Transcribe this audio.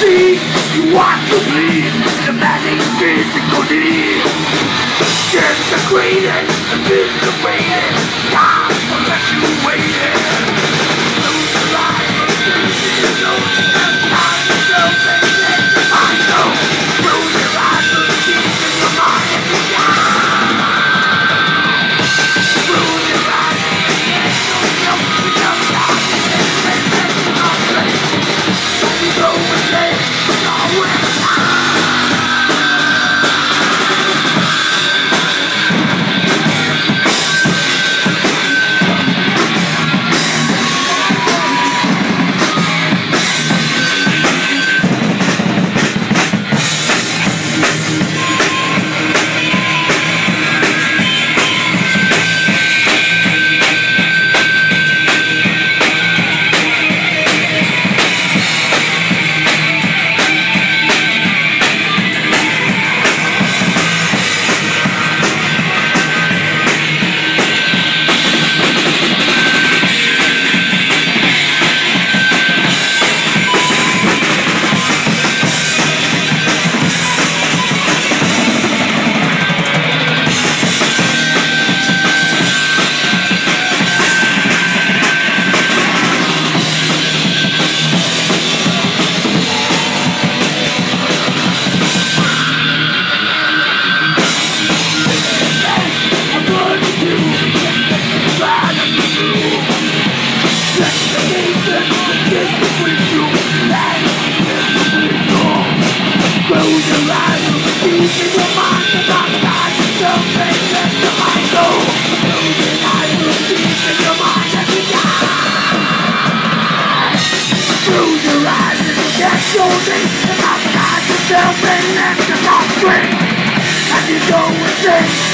see You want to bleed Demanding physical need Desecrated Eviscerated God will let you waiting God, something let your mind free. And you go and think, always